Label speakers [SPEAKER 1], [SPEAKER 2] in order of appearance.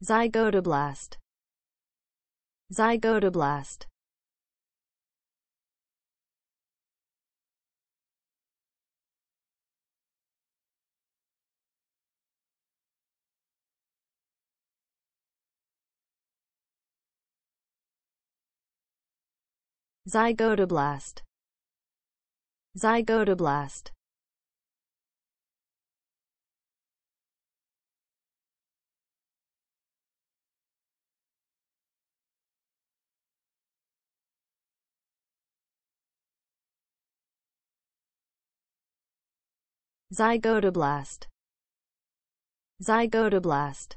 [SPEAKER 1] Zygotoblast. Zygotoblast. Zygotoblast. Zygotoblast. Zygotoblast. Zygotoblast.